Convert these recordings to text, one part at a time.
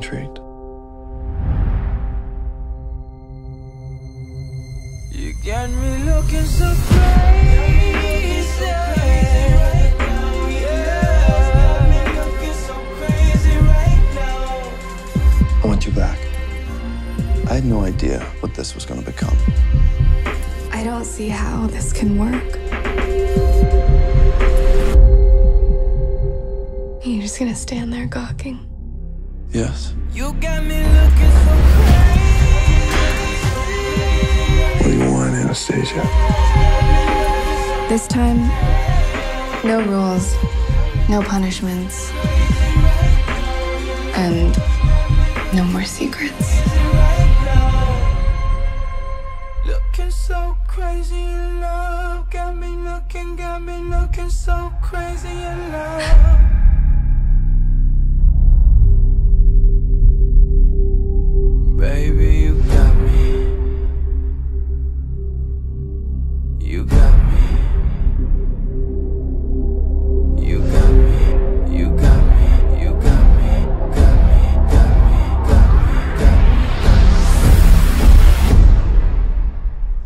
intrigued. You got me looking so crazy right now, yeah. Looking so crazy right now. I want you back. I had no idea what this was going to become. I don't see how this can work. You're just gonna stand there gawking. Yes. You got me looking so What do you want, Anastasia? This time, no rules, no punishments, and no more secrets. Looking so crazy in love. Got me looking, got me looking so crazy in love.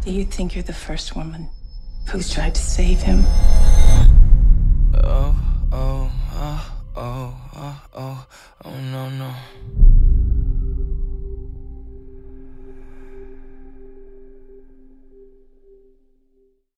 Do you think you're the first woman who's tried to save him?